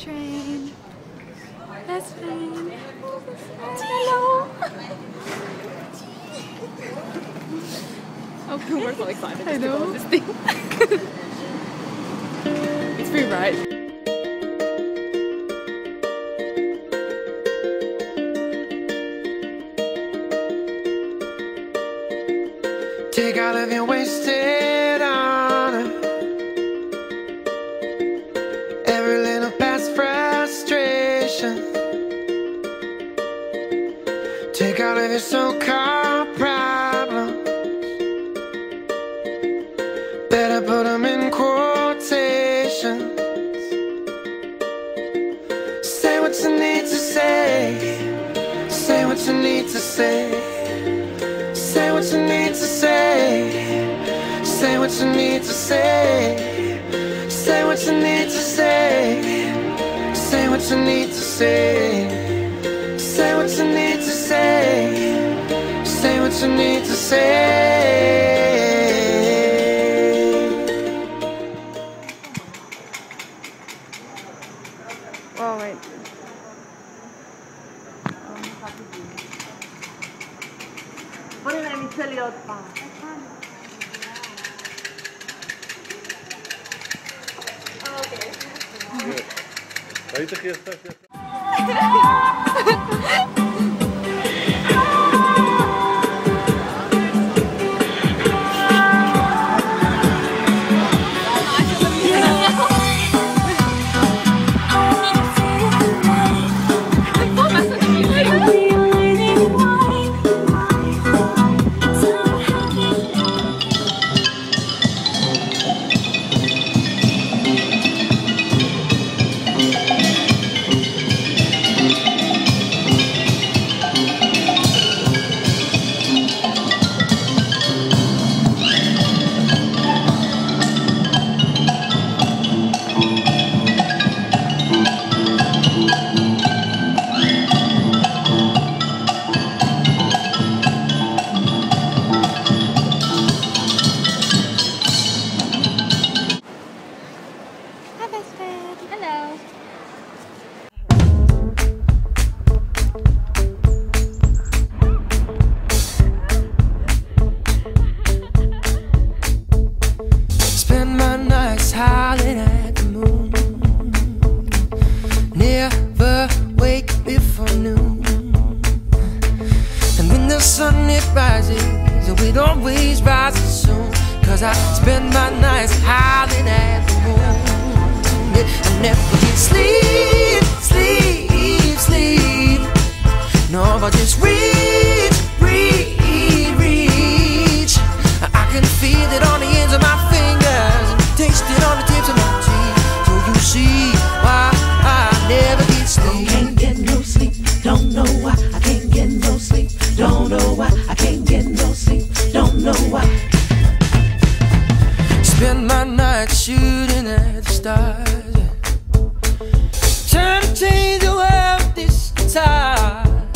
train. Best friend. Hello. Okay, oh, we're so excited I just to go know. this thing. it's free, right? Take out of your wasted Take all of your so called problems. Better put them in quotations. Say what you need to say. Say what you need to say. Say what you need to say. Say what you need to say. Say what you need to say. Say what you need to. Say person needs to say. Oh, wait. Um, how to do? What did I tell you. Kristen. Spend my nights howling at the moon. Never wake before noon. And when the sun it rises, it always rises soon. Cause I spend my nights howling at the moon. The stars. Trying to change the world this time.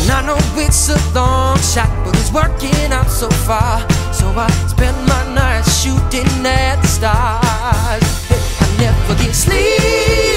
And I know it's a long shot, but it's working out so far. So I spend my nights shooting at the stars. Hey, I never get sleep,